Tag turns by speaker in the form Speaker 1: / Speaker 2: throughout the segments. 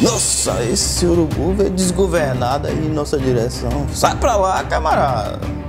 Speaker 1: Nossa, esse urubu veio desgovernado aí em nossa direção. Sai pra lá, camarada!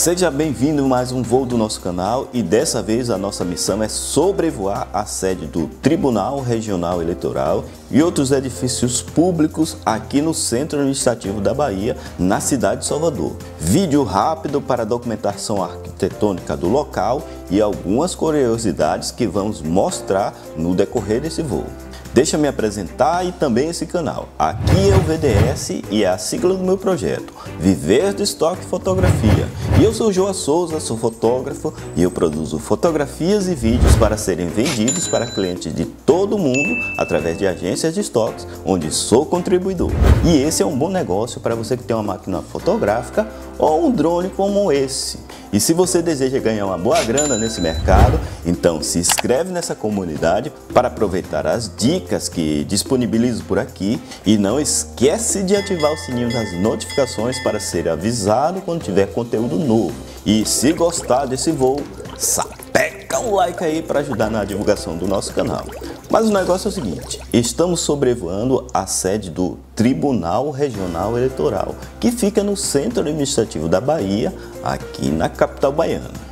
Speaker 1: Seja bem-vindo mais um voo do nosso canal e dessa vez a nossa missão é sobrevoar a sede do Tribunal Regional Eleitoral e outros edifícios públicos aqui no Centro Administrativo da Bahia, na cidade de Salvador. Vídeo rápido para documentação arquitetônica do local e algumas curiosidades que vamos mostrar no decorrer desse voo. Deixa me apresentar e também esse canal. Aqui é o VDS e é a sigla do meu projeto, Viver do Estoque Fotografia. E eu sou Joa Souza, sou fotógrafo e eu produzo fotografias e vídeos para serem vendidos para clientes de todo o mundo através de agências de estoques, onde sou contribuidor. E esse é um bom negócio para você que tem uma máquina fotográfica ou um drone como esse. E se você deseja ganhar uma boa grana nesse mercado, então se inscreve nessa comunidade para aproveitar as dicas que disponibilizo por aqui e não esquece de ativar o sininho das notificações para ser avisado quando tiver conteúdo novo. E se gostar desse voo, sapeca um like aí para ajudar na divulgação do nosso canal. Mas o negócio é o seguinte: estamos sobrevoando a sede do Tribunal Regional Eleitoral, que fica no centro administrativo da Bahia, aqui na capital baiana.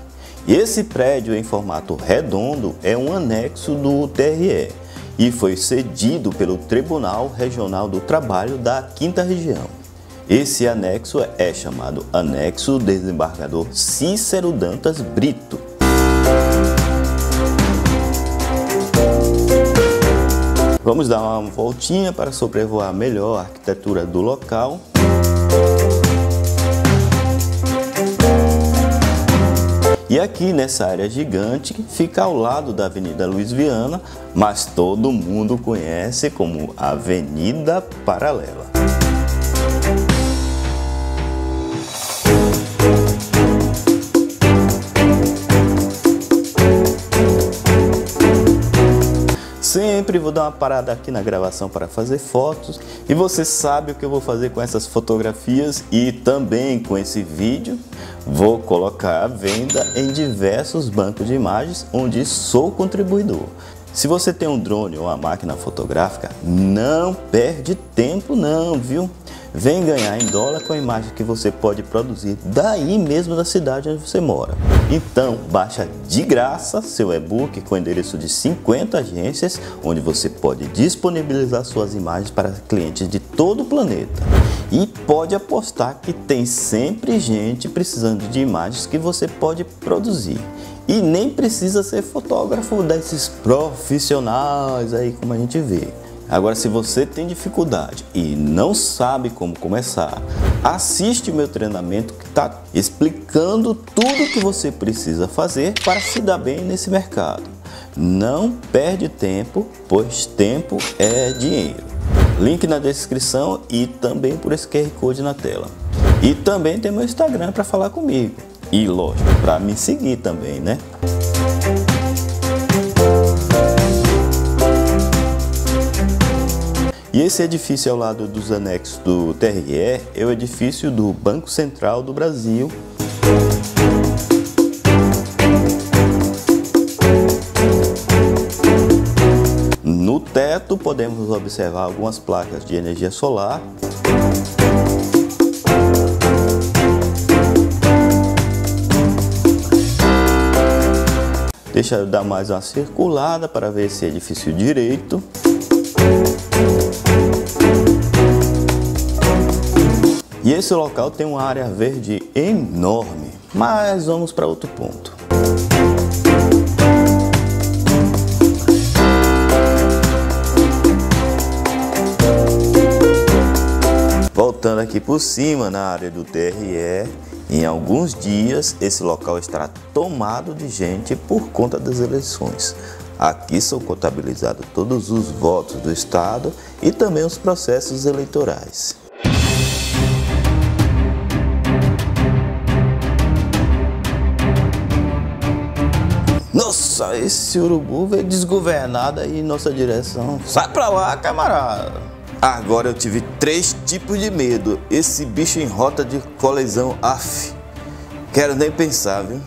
Speaker 1: E esse prédio em formato redondo é um anexo do TRE e foi cedido pelo Tribunal Regional do Trabalho da Quinta Região. Esse anexo é chamado Anexo Desembargador Cícero Dantas Brito. Vamos dar uma voltinha para sobrevoar melhor a arquitetura do local. E aqui nessa área gigante fica ao lado da Avenida Luiz Viana, mas todo mundo conhece como Avenida Paralela. Sempre vou dar uma parada aqui na gravação para fazer fotos e você sabe o que eu vou fazer com essas fotografias e também com esse vídeo. Vou colocar à venda em diversos bancos de imagens onde sou contribuidor. Se você tem um drone ou uma máquina fotográfica, não perde tempo não, viu? Vem ganhar em dólar com a imagem que você pode produzir daí mesmo da cidade onde você mora. Então, baixa de graça seu e-book com endereço de 50 agências, onde você pode disponibilizar suas imagens para clientes de todo o planeta. E pode apostar que tem sempre gente precisando de imagens que você pode produzir. E nem precisa ser fotógrafo desses profissionais aí como a gente vê. Agora, se você tem dificuldade e não sabe como começar, assiste meu treinamento que está explicando tudo que você precisa fazer para se dar bem nesse mercado. Não perde tempo, pois tempo é dinheiro. Link na descrição e também por esse QR Code na tela. E também tem meu Instagram para falar comigo. E lógico, para me seguir também, né? E esse edifício ao lado dos anexos do TRE é o edifício do Banco Central do Brasil. No teto podemos observar algumas placas de energia solar. Deixa eu dar mais uma circulada para ver esse edifício direito. E esse local tem uma área verde enorme. Mas vamos para outro ponto. Voltando aqui por cima na área do TRE, em alguns dias esse local estará tomado de gente por conta das eleições. Aqui são contabilizados todos os votos do Estado e também os processos eleitorais. Esse urubu veio desgovernado aí em nossa direção. Sai pra lá, camarada! Agora eu tive três tipos de medo. Esse bicho em rota de colisão, af. Quero nem pensar, viu?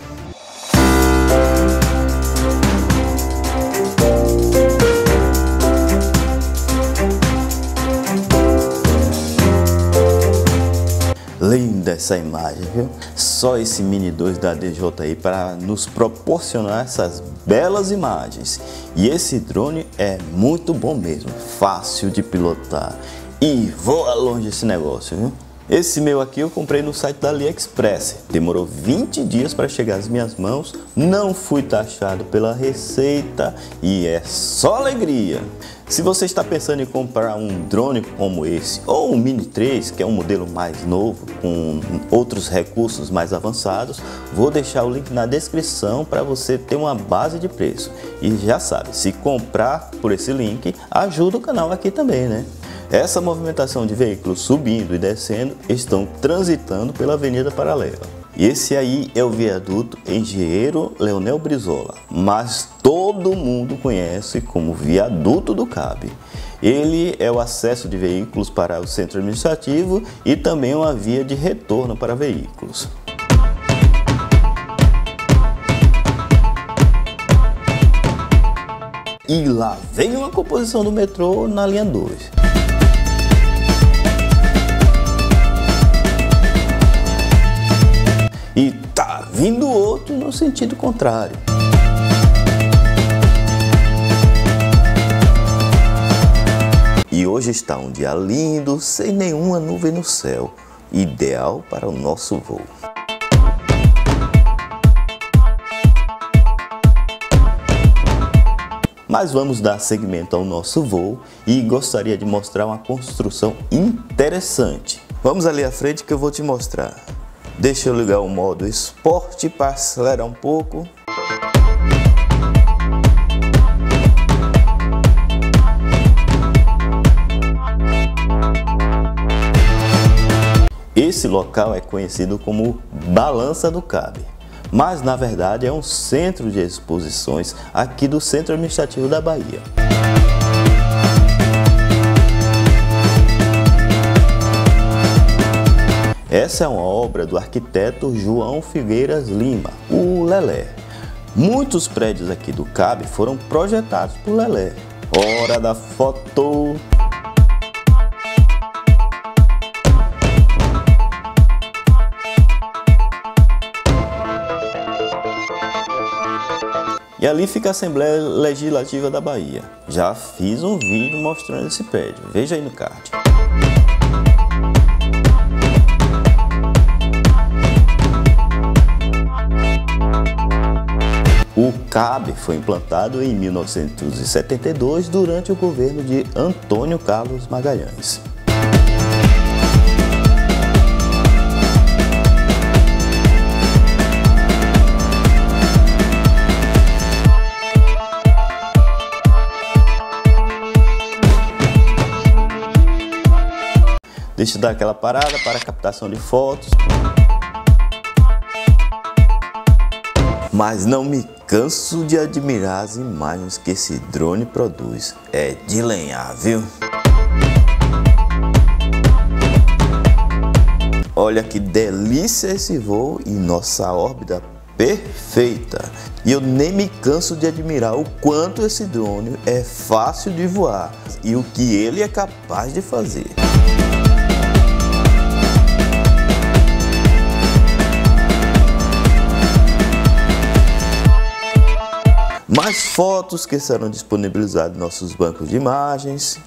Speaker 1: Essa imagem, viu? Só esse Mini 2 da DJI para nos proporcionar essas belas imagens. E esse drone é muito bom mesmo, fácil de pilotar e voa longe esse negócio, viu? Esse meu aqui eu comprei no site da AliExpress. Demorou 20 dias para chegar às minhas mãos, não fui taxado pela Receita e é só alegria. Se você está pensando em comprar um drone como esse ou um Mini 3, que é um modelo mais novo com outros recursos mais avançados, vou deixar o link na descrição para você ter uma base de preço. E já sabe, se comprar por esse link, ajuda o canal aqui também, né? Essa movimentação de veículos subindo e descendo estão transitando pela Avenida Paralela. Esse aí é o viaduto Engenheiro Leonel Brizola, mas todo mundo conhece como Viaduto do Cabe. Ele é o acesso de veículos para o centro administrativo e também uma via de retorno para veículos. E lá vem uma composição do metrô na linha 2. E tá vindo outro no sentido contrário. E hoje está um dia lindo, sem nenhuma nuvem no céu, ideal para o nosso voo. Mas vamos dar segmento ao nosso voo e gostaria de mostrar uma construção interessante. Vamos ali à frente que eu vou te mostrar. Deixa eu ligar o modo esporte para acelerar um pouco. Esse local é conhecido como Balança do Cabe, mas na verdade é um centro de exposições aqui do Centro Administrativo da Bahia. Essa é uma obra do arquiteto João Figueiras Lima, o Lelé. Muitos prédios aqui do CAB foram projetados por Lelé. Hora da foto! E ali fica a Assembleia Legislativa da Bahia. Já fiz um vídeo mostrando esse prédio. Veja aí no card. CAB foi implantado em 1972 durante o governo de Antônio Carlos Magalhães. Deixa eu dar aquela parada para captação de fotos. Mas não me canso de admirar as imagens que esse drone produz. É de lenhar, viu? Olha que delícia esse voo e nossa órbita perfeita. E eu nem me canso de admirar o quanto esse drone é fácil de voar e o que ele é capaz de fazer. Mais fotos que serão disponibilizadas em nossos bancos de imagens.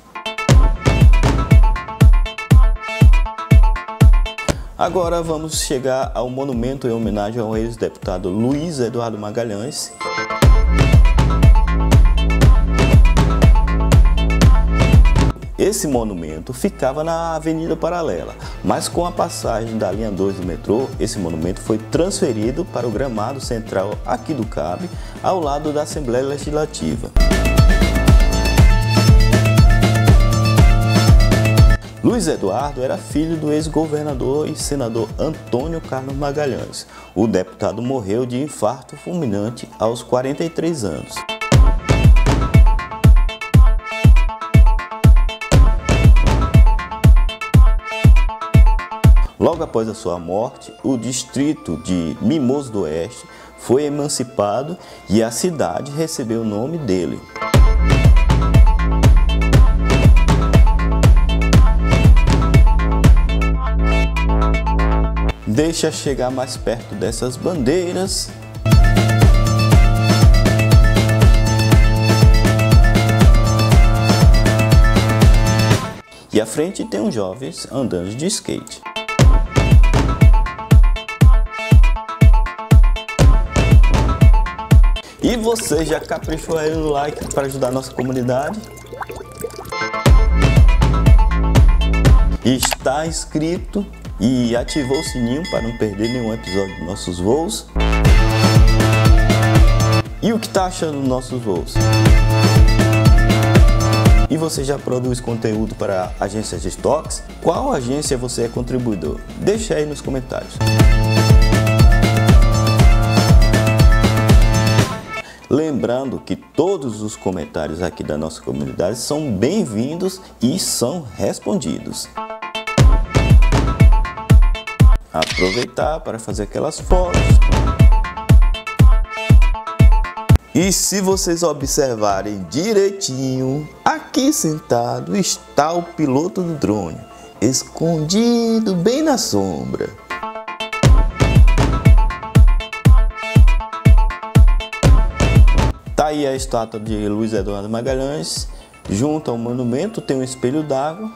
Speaker 1: Agora vamos chegar ao monumento em homenagem ao ex-deputado Luiz Eduardo Magalhães. Esse monumento ficava na Avenida Paralela, mas com a passagem da linha 2 do metrô, esse monumento foi transferido para o gramado central aqui do CAB, ao lado da Assembleia Legislativa. Luiz Eduardo era filho do ex-governador e senador Antônio Carlos Magalhães. O deputado morreu de infarto fulminante aos 43 anos. Logo após a sua morte, o distrito de Mimoso do Oeste foi emancipado e a cidade recebeu o nome dele. Deixa chegar mais perto dessas bandeiras. E à frente tem uns jovens andando de skate. E você já caprichou aí no like para ajudar a nossa comunidade? Está inscrito e ativou o sininho para não perder nenhum episódio dos nossos voos? E o que está achando dos nossos voos? E você já produz conteúdo para agências de estoques? Qual agência você é contribuidor? Deixa aí nos comentários. Lembrando que todos os comentários aqui da nossa comunidade são bem-vindos e são respondidos. Aproveitar para fazer aquelas fotos. E se vocês observarem direitinho, aqui sentado está o piloto do drone, escondido bem na sombra. A estátua de Luiz Eduardo Magalhães. Junto ao monumento tem um espelho d'água.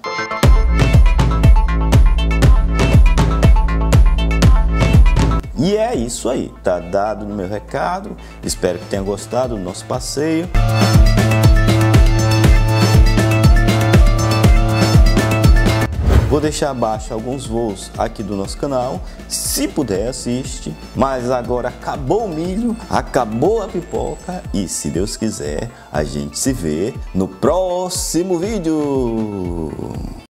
Speaker 1: E é isso aí, tá dado no meu recado. Espero que tenha gostado do nosso passeio. Vou deixar abaixo alguns voos aqui do nosso canal. Se puder, assiste. Mas agora acabou o milho, acabou a pipoca e se Deus quiser, a gente se vê no próximo vídeo.